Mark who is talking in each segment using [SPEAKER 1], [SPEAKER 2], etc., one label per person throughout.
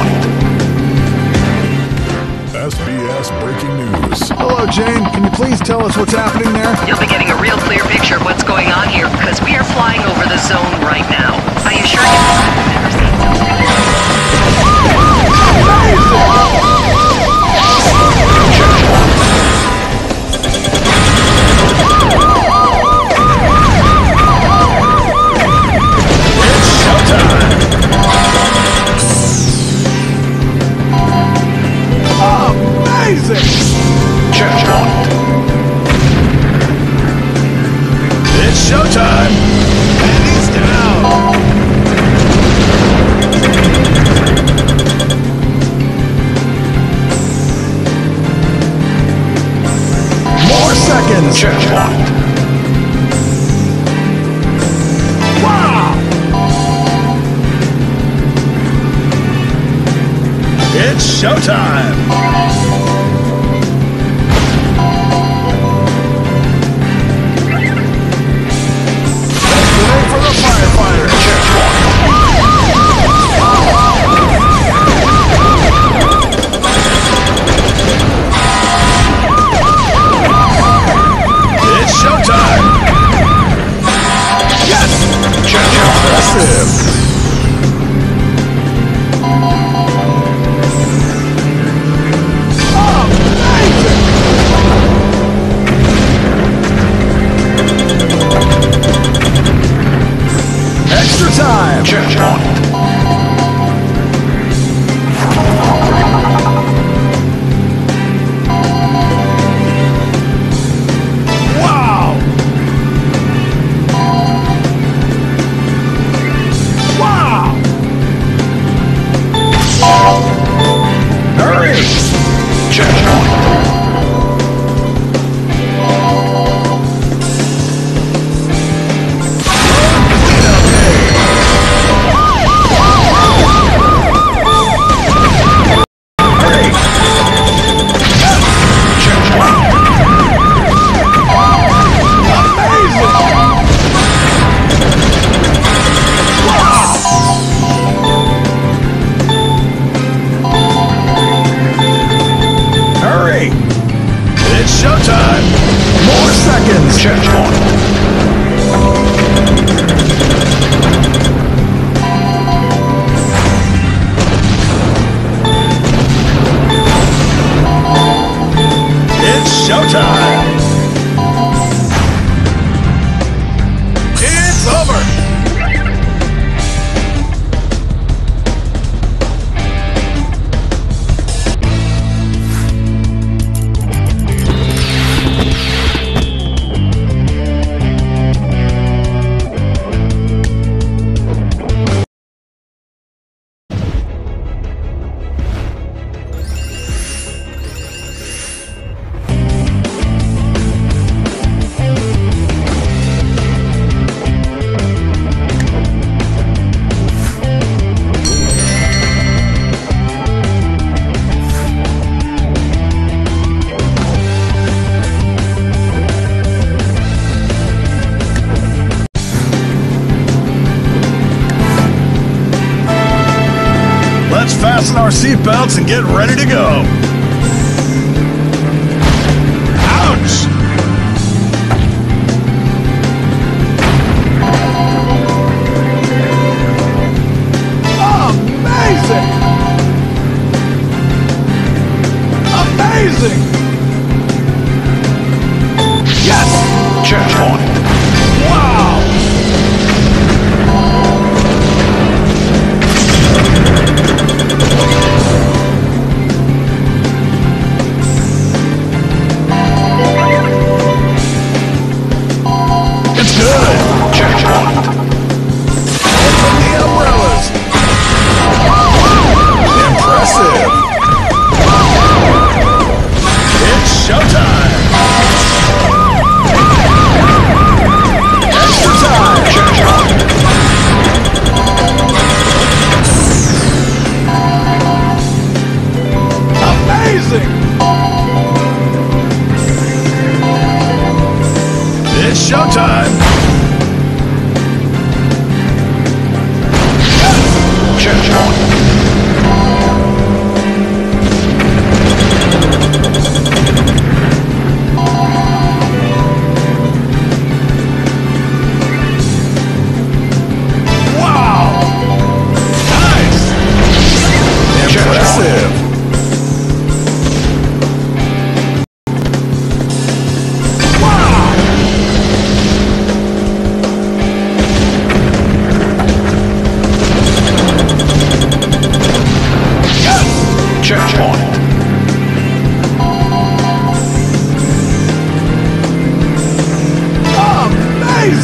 [SPEAKER 1] Checkpoint.
[SPEAKER 2] SBS breaking news.
[SPEAKER 3] Hello, Jane. Can you please tell us what's happening there?
[SPEAKER 4] You'll be getting a real clear picture of what's going on here because we are flying over the zone right now. I assure you,
[SPEAKER 2] Showtime.
[SPEAKER 1] Checkpoint.
[SPEAKER 2] Fasten our seatbelts and get ready to go.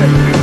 [SPEAKER 2] sick.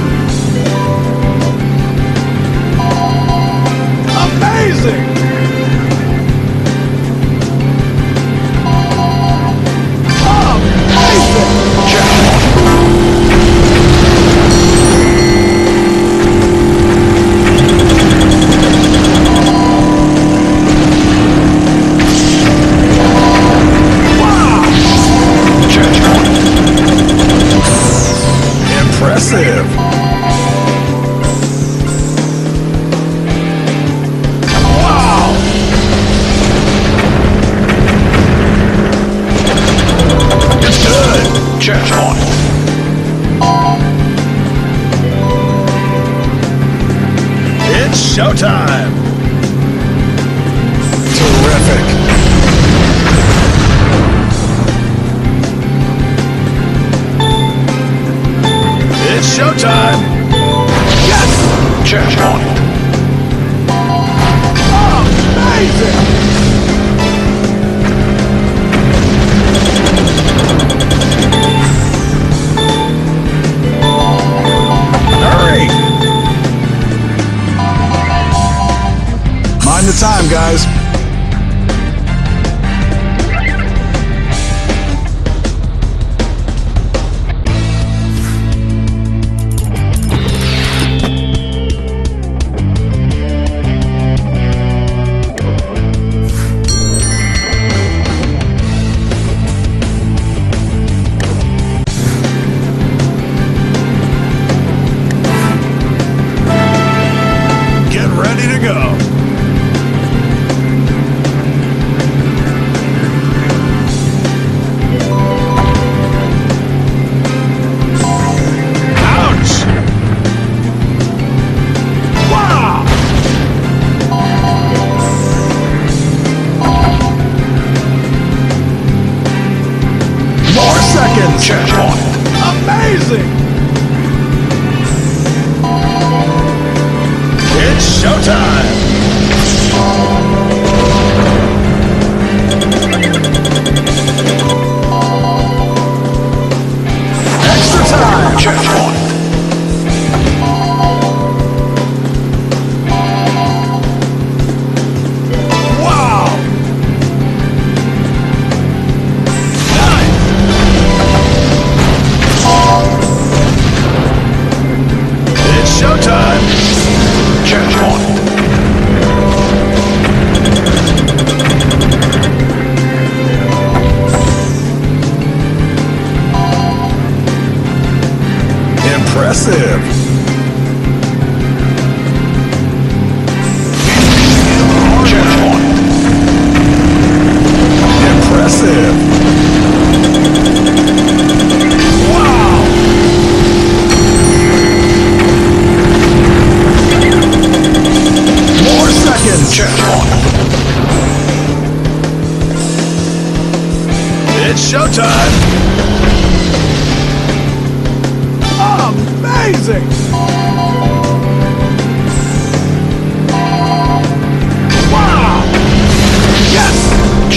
[SPEAKER 2] showtime! Terrific! It's showtime! Yes!
[SPEAKER 1] Church on!
[SPEAKER 2] Amazing!
[SPEAKER 3] guys.
[SPEAKER 2] Amazing! It's showtime!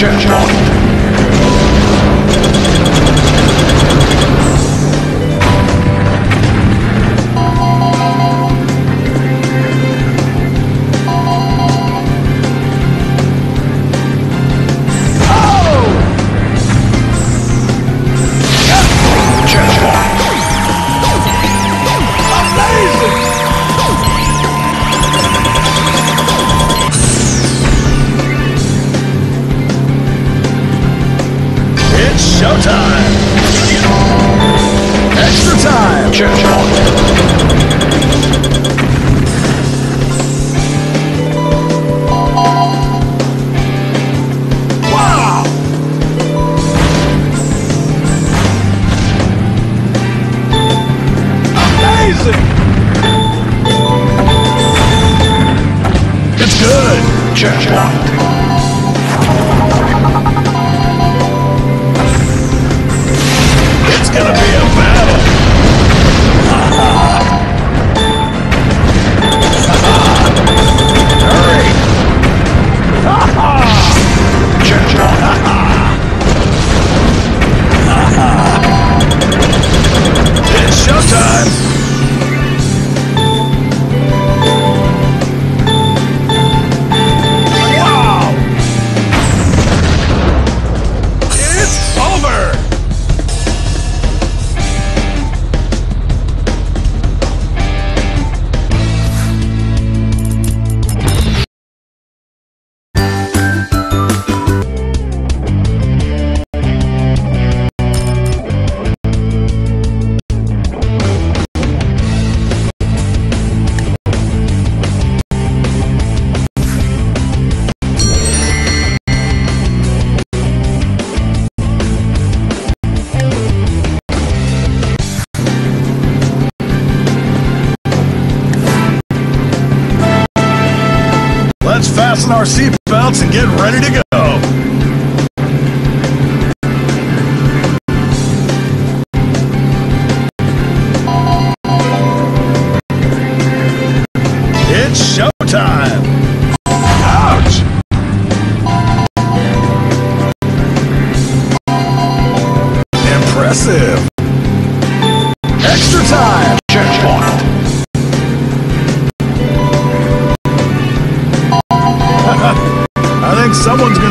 [SPEAKER 1] Church.
[SPEAKER 2] It's showtime! Extra time!
[SPEAKER 1] Church
[SPEAKER 2] on. Fasten our seatbelts and get ready to go. It's showtime! Ouch! Impressive! Extra time!
[SPEAKER 1] Checkpoint.
[SPEAKER 2] Someone's gonna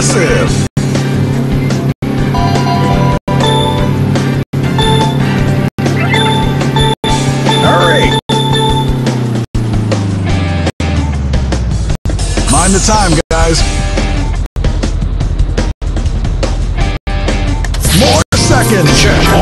[SPEAKER 2] Impressive! Hurry! Mind the time, guys. More seconds!